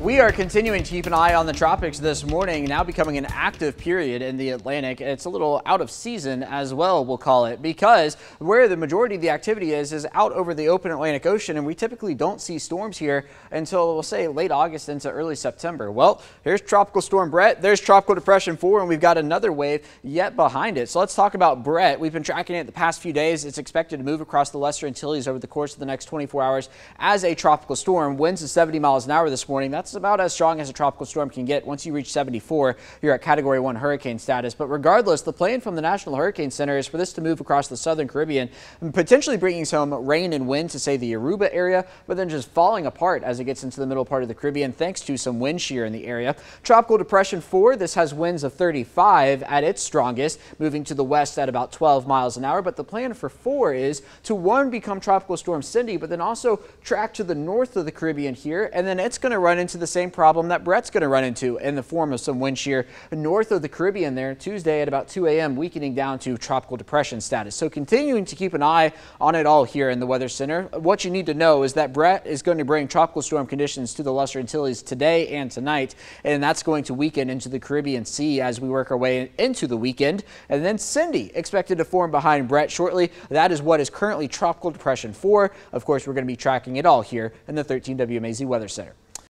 We are continuing to keep an eye on the tropics this morning, now becoming an active period in the Atlantic. It's a little out of season as well, we'll call it, because where the majority of the activity is, is out over the open Atlantic Ocean, and we typically don't see storms here until, we'll say, late August into early September. Well, here's Tropical Storm Bret, there's Tropical Depression 4, and we've got another wave yet behind it. So let's talk about Bret. We've been tracking it the past few days. It's expected to move across the Lesser Antilles over the course of the next 24 hours as a tropical storm. Winds of 70 miles an hour this morning. That's that's about as strong as a tropical storm can get. Once you reach 74, you're at category one hurricane status. But regardless, the plan from the National Hurricane Center is for this to move across the southern Caribbean, potentially bringing some rain and wind to say the Aruba area, but then just falling apart as it gets into the middle part of the Caribbean thanks to some wind shear in the area. Tropical Depression 4, this has winds of 35 at its strongest, moving to the west at about 12 miles an hour. But the plan for 4 is to one, become Tropical Storm Cindy, but then also track to the north of the Caribbean here, and then it's going to run into the same problem that Bret's going to run into in the form of some wind shear north of the Caribbean there Tuesday at about 2 a.m. weakening down to tropical depression status. So continuing to keep an eye on it all here in the Weather Center. What you need to know is that Bret is going to bring tropical storm conditions to the Lesser Antilles today and tonight, and that's going to weaken into the Caribbean Sea as we work our way into the weekend. And then Cindy expected to form behind Bret shortly. That is what is currently Tropical Depression 4. Of course, we're going to be tracking it all here in the 13 WMAZ Weather Center.